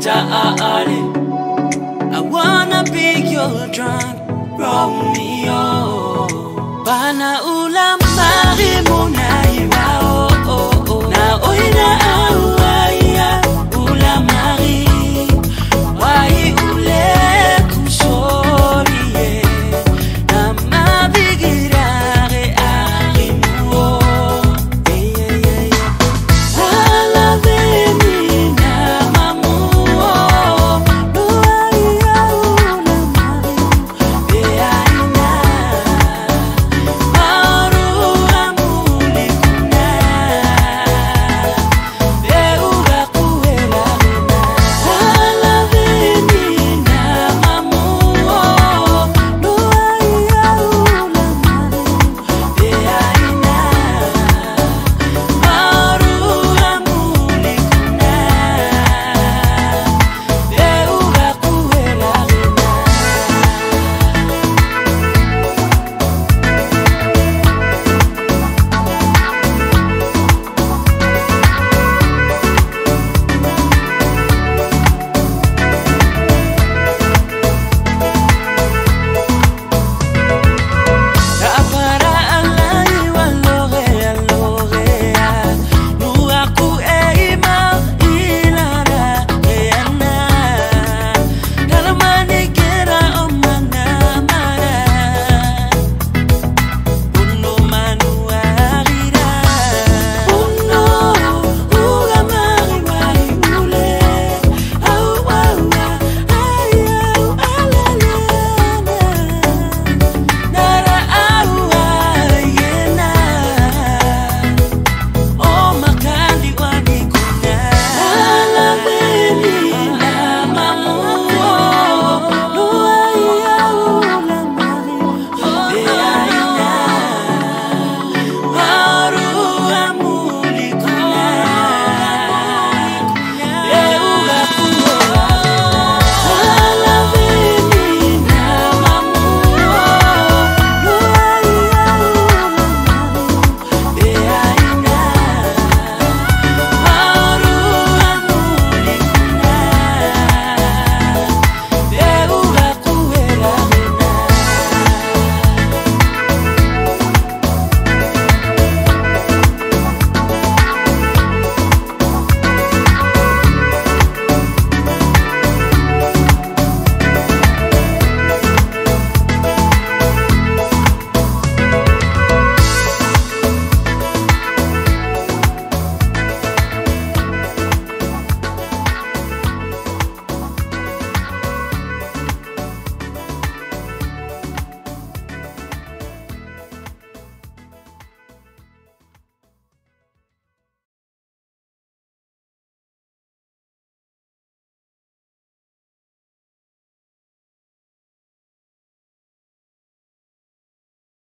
jolly. I wanna be your drunk Romeo. Oh. Bana ula mari mo oh, oh, na ibao, na oina.